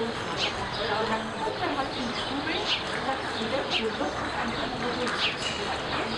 Und dann guckt er mal in die Kugel und sagt, jeder Kugel ist ein Kugel.